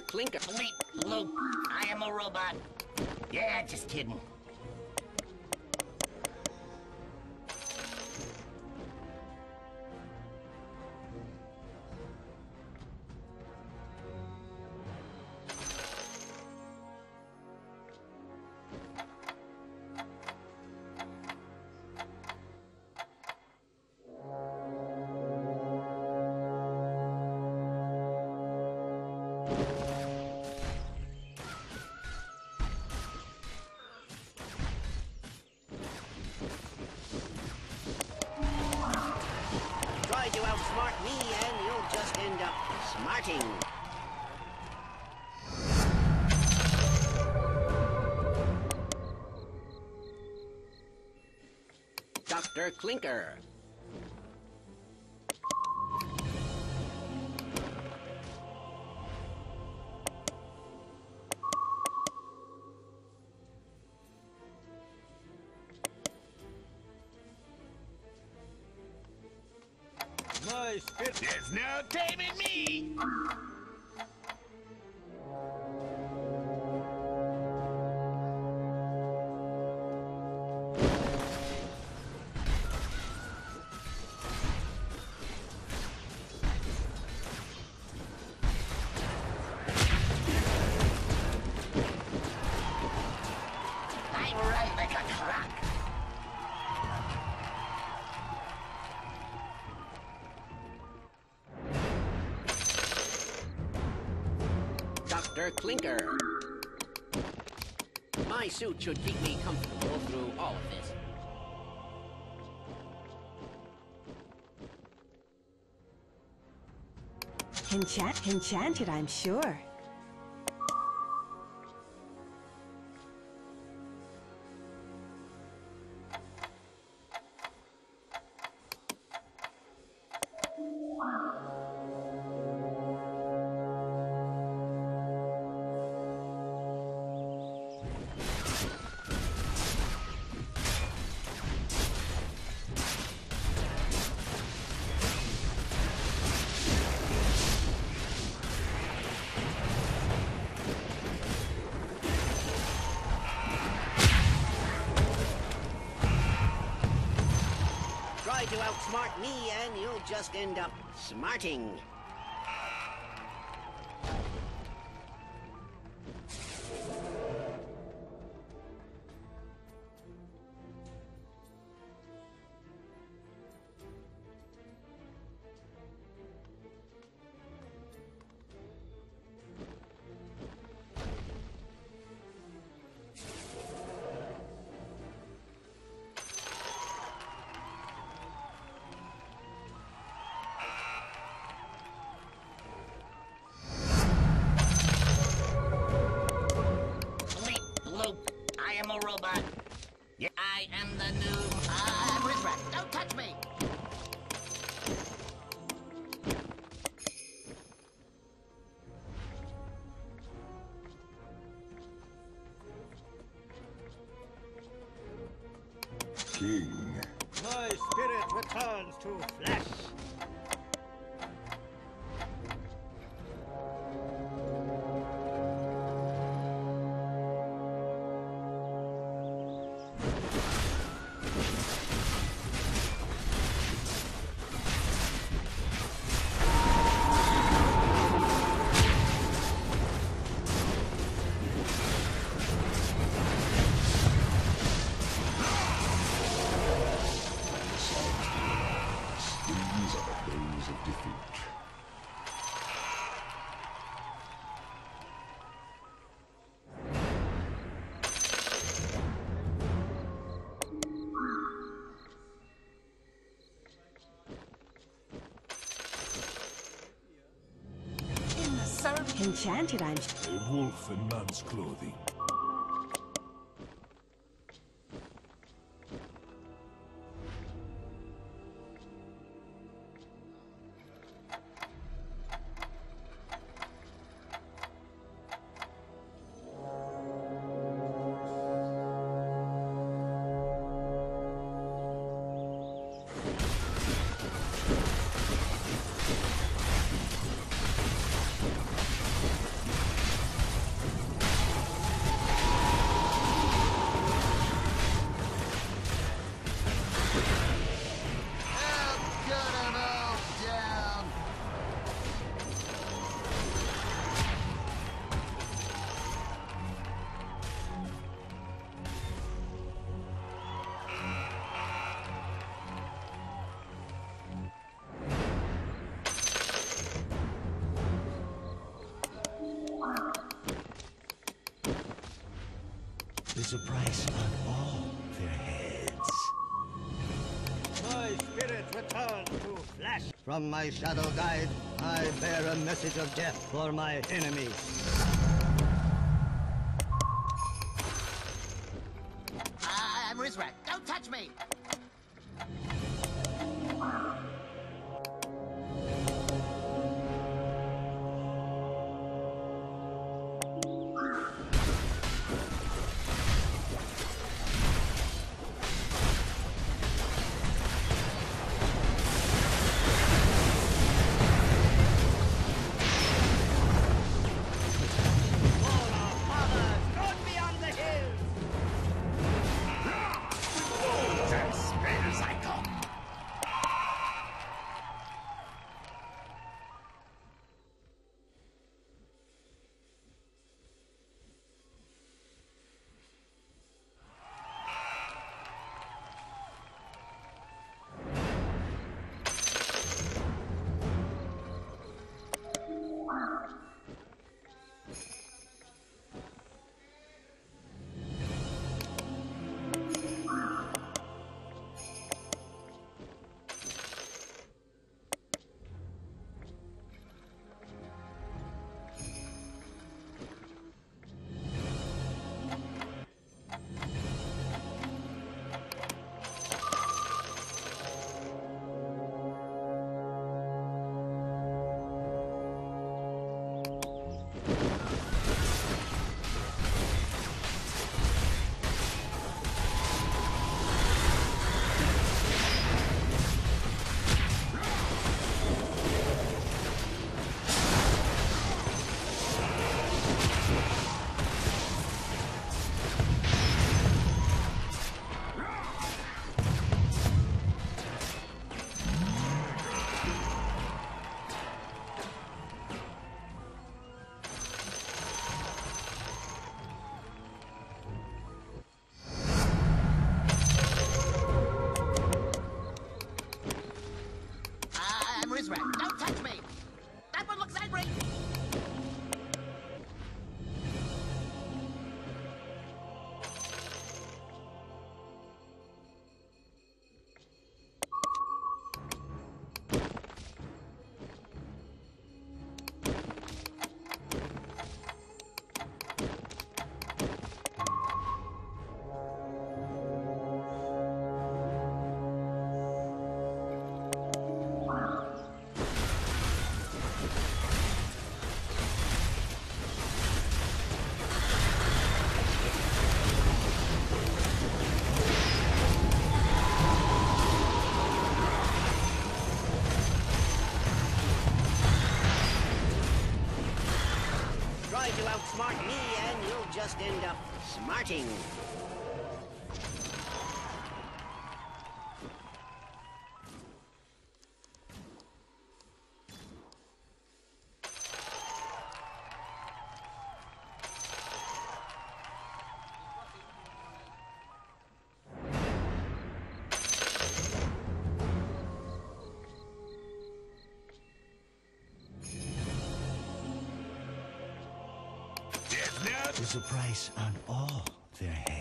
Clinker. Bleep, bloop. I am a robot. Yeah, just kidding. Clinker. Spirit. There's no taming me. My suit should keep me comfortable through all of this. Enchant enchanted, I'm sure. Me and you'll just end up smarting. Am a robot. Yeah, I am the new. Uh, Rizzrack, don't touch me. Enchanted, I'm A wolf in man's clothing. There's a price on all their heads. My spirit returns to flesh. From my shadow guide, I bear a message of death for my enemies. Outsmart me and you'll just end up smarting. There's a price on all their heads.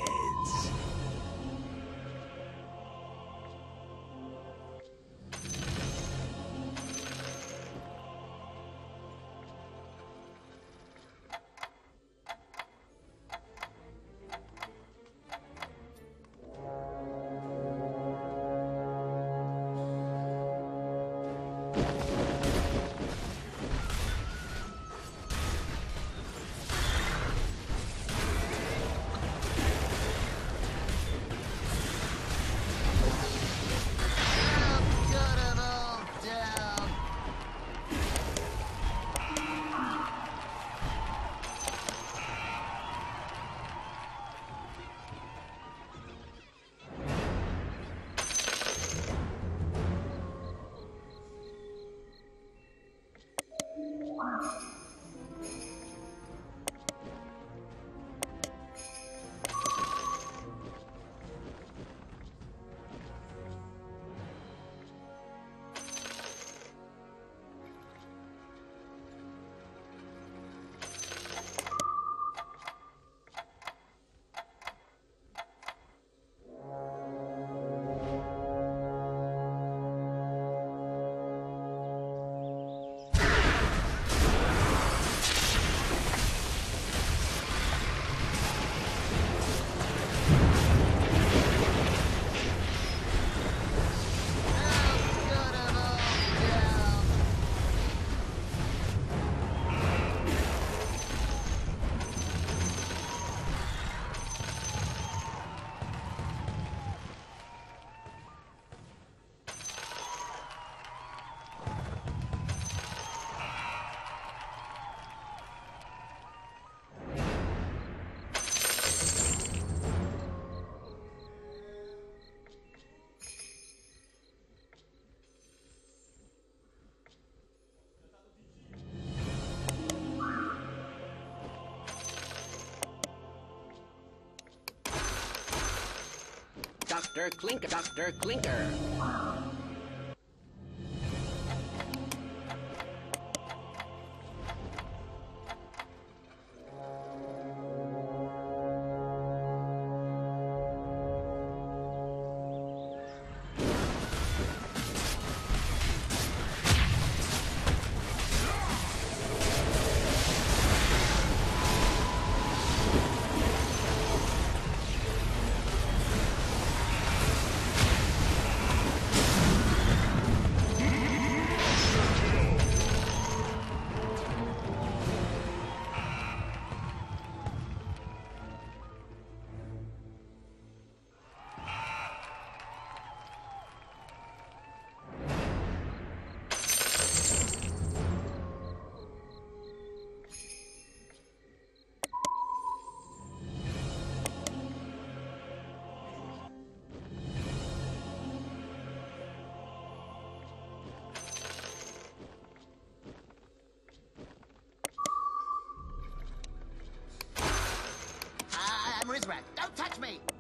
Dr. Clinker, Dr. Clinker. Touch me!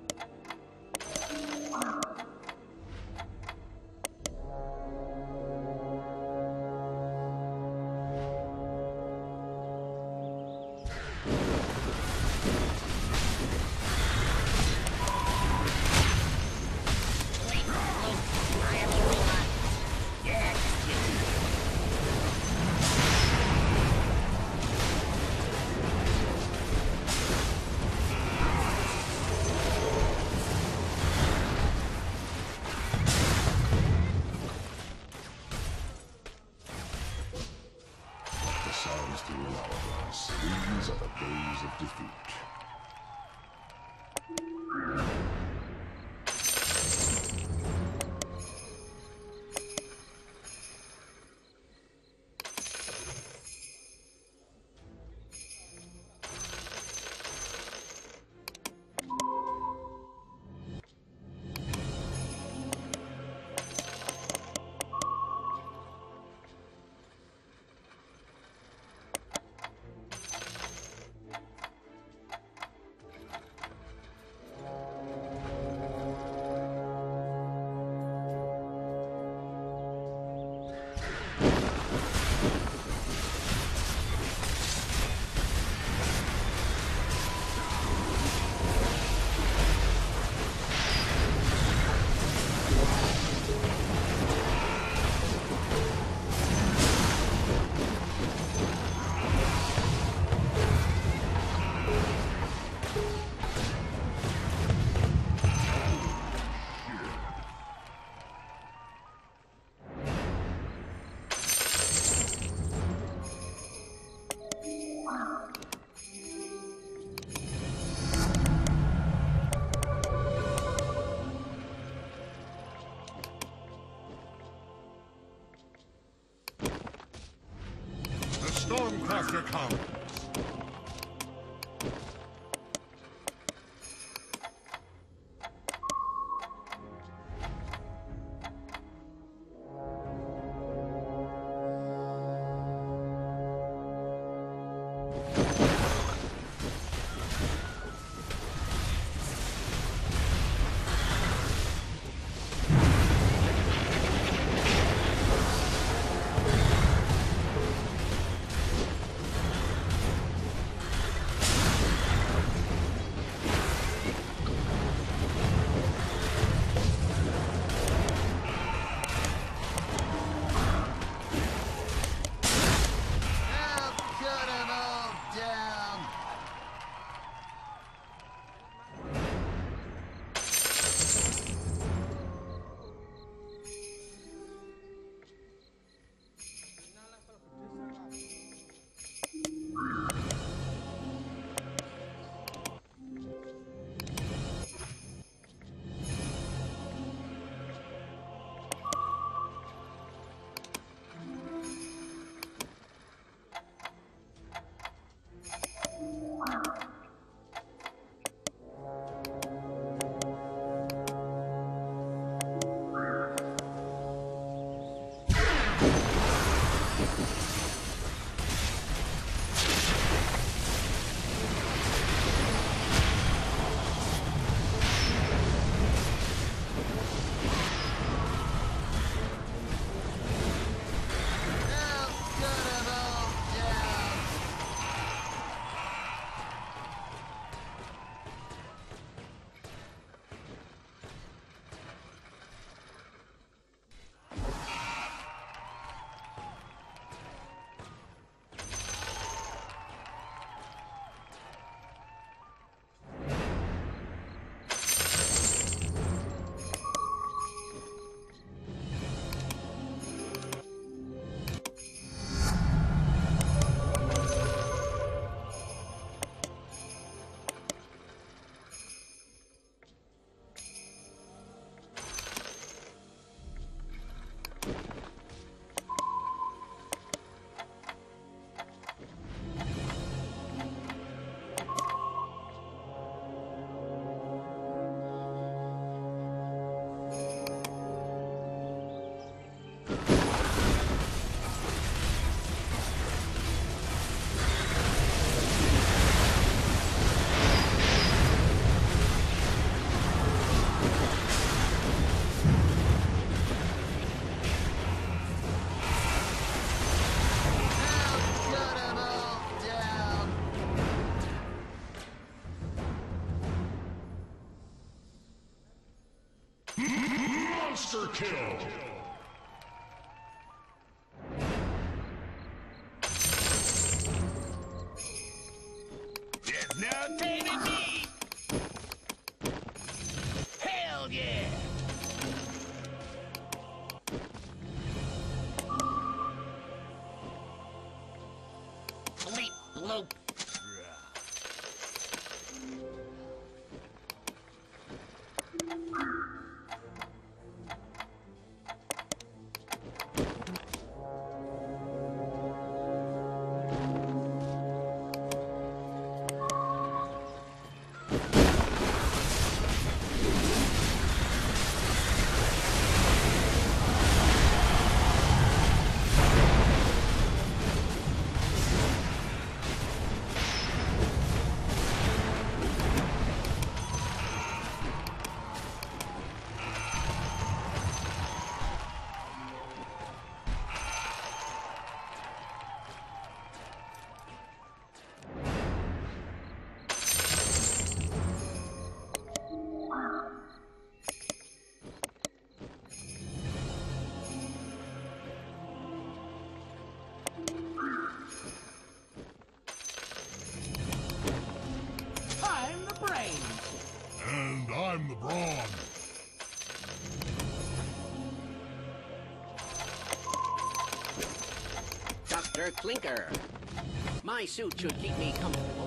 Stormcrafter Monster kill! Clinker. My suit should keep me comfortable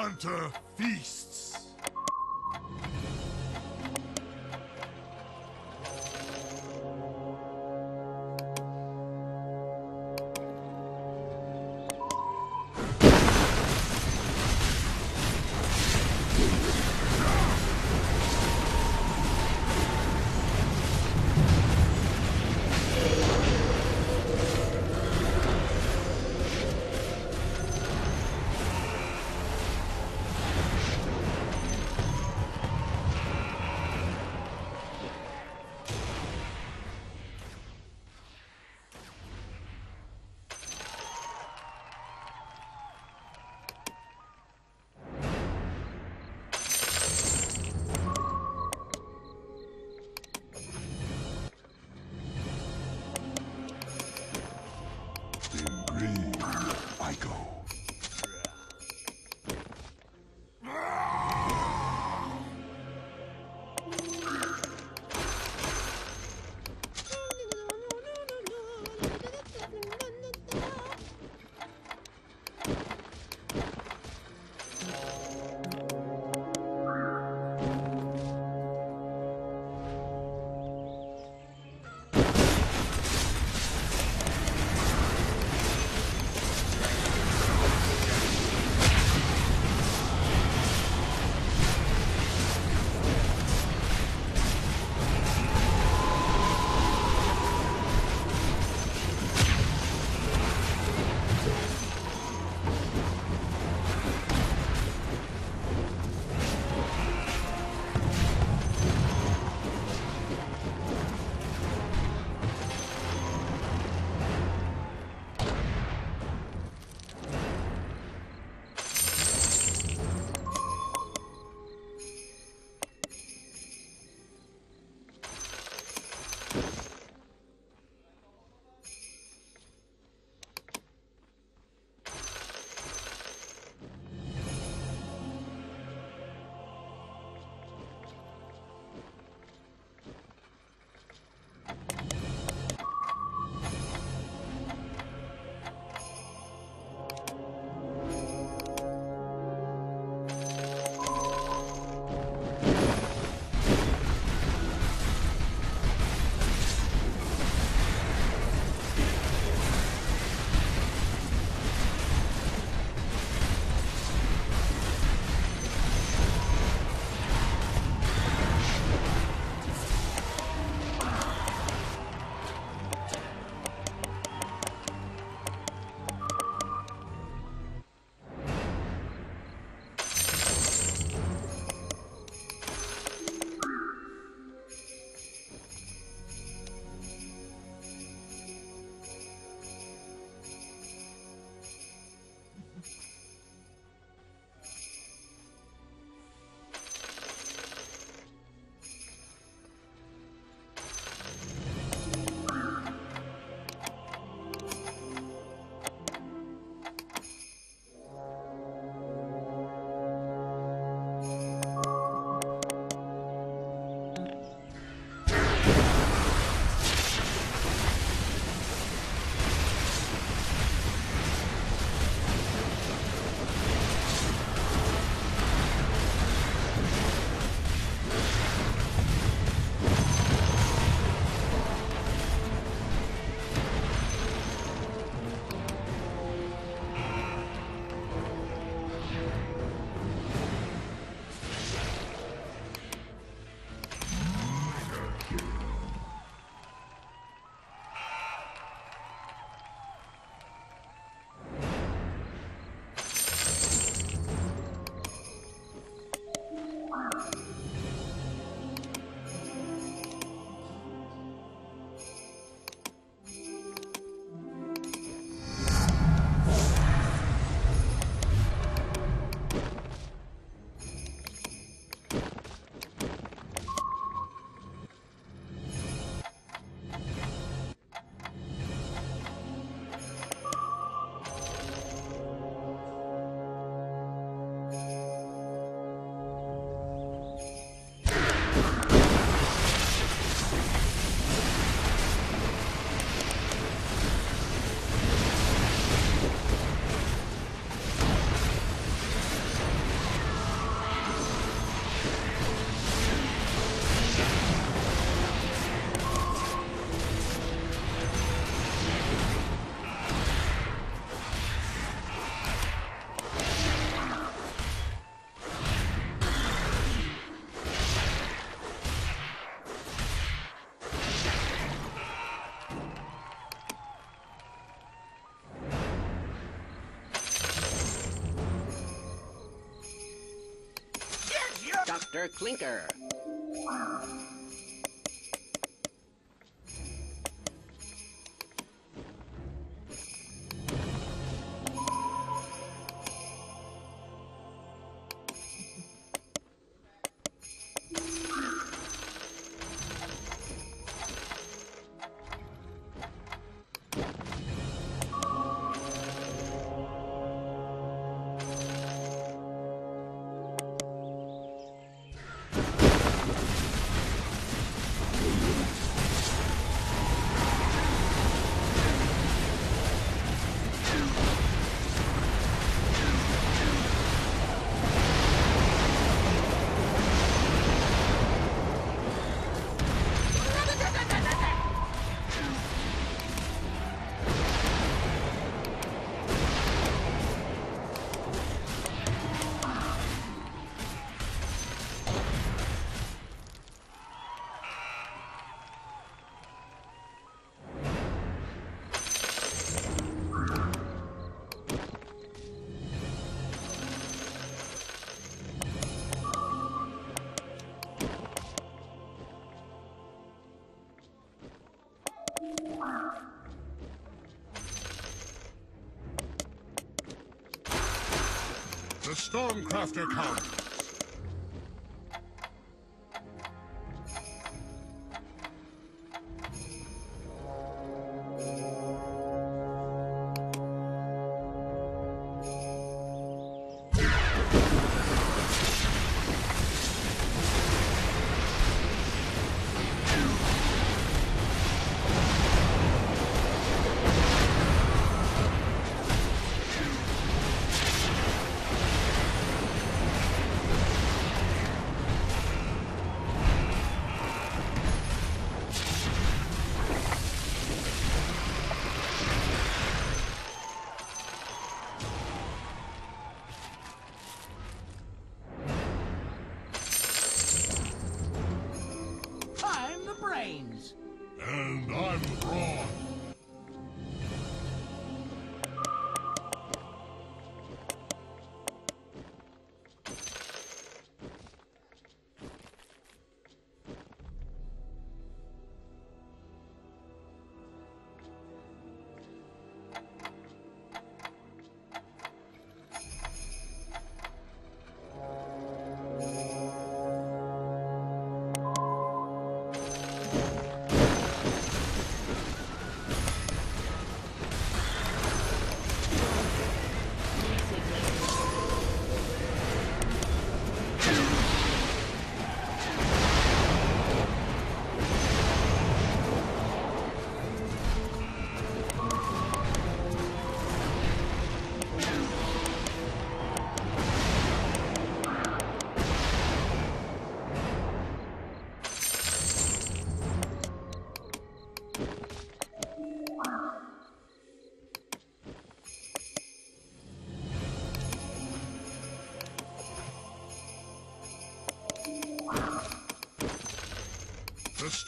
hunter feasts. Clinker. Stormcrafter count.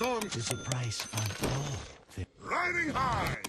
storm is a price on all. Riding high!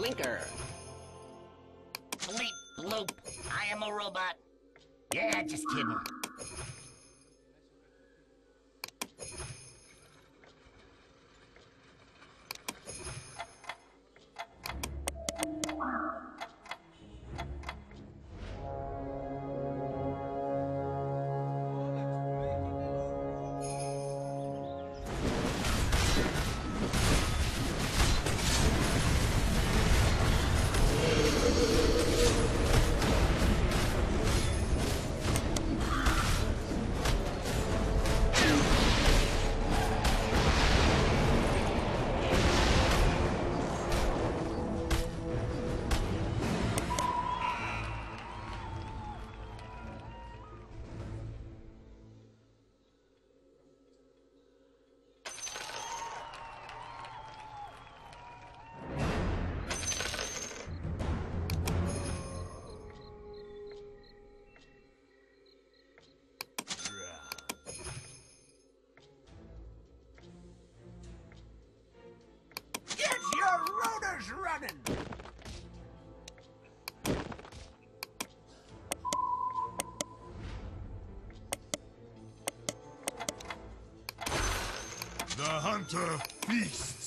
Flinker. The hunter beast.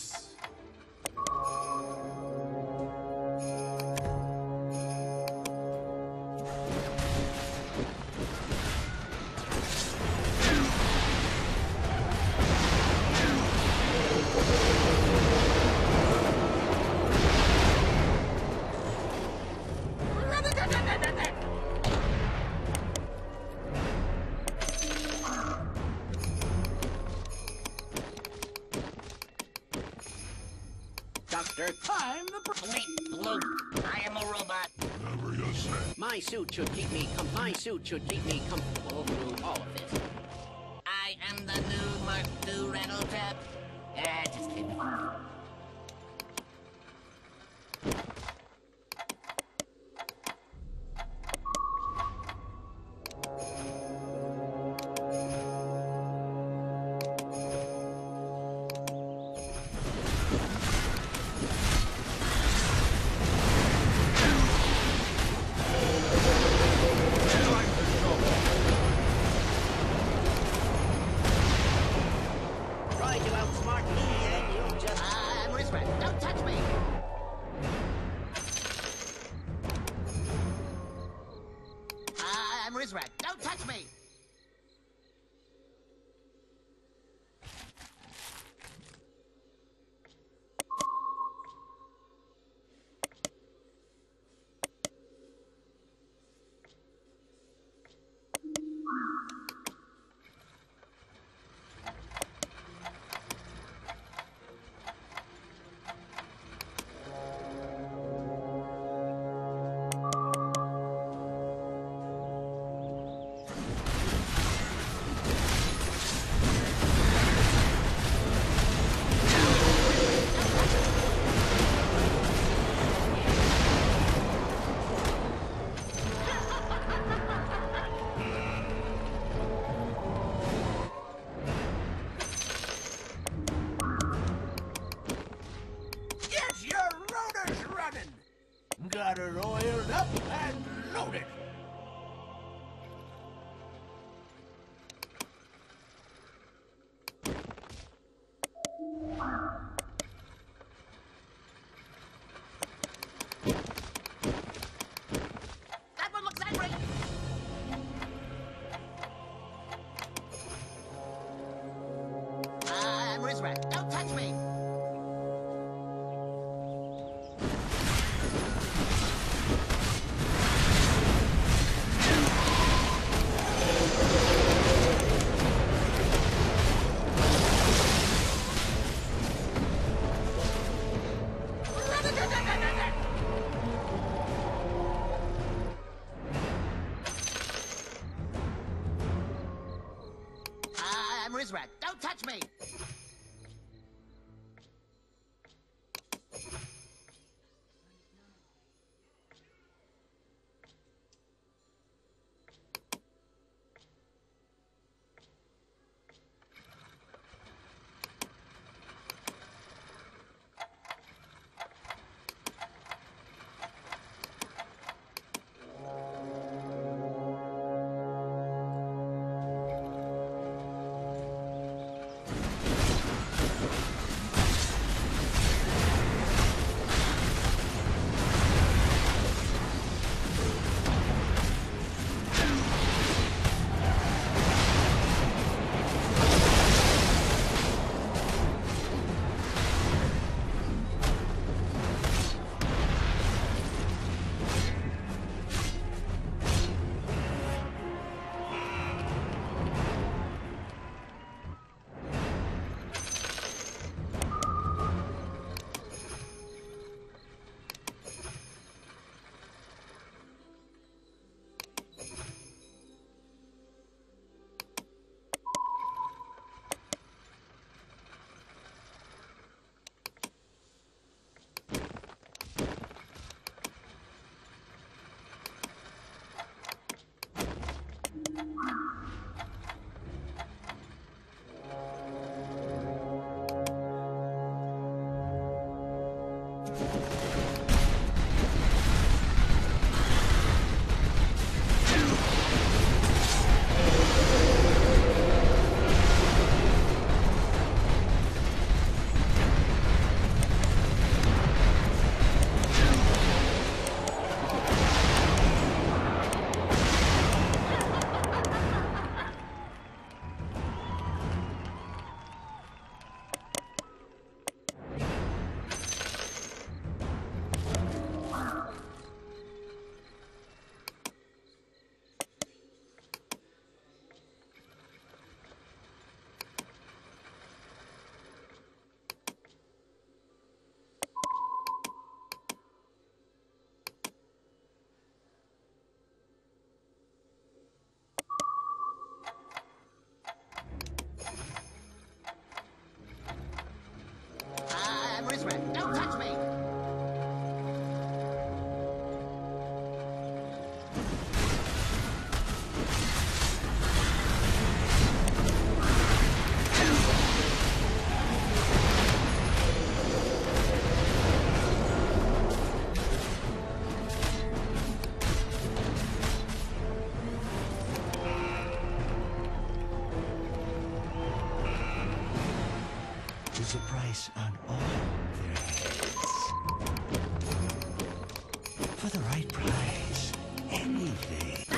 My suit should keep me my suit should keep me comfortable through all of this. A price on all their heads. For the right price, anything.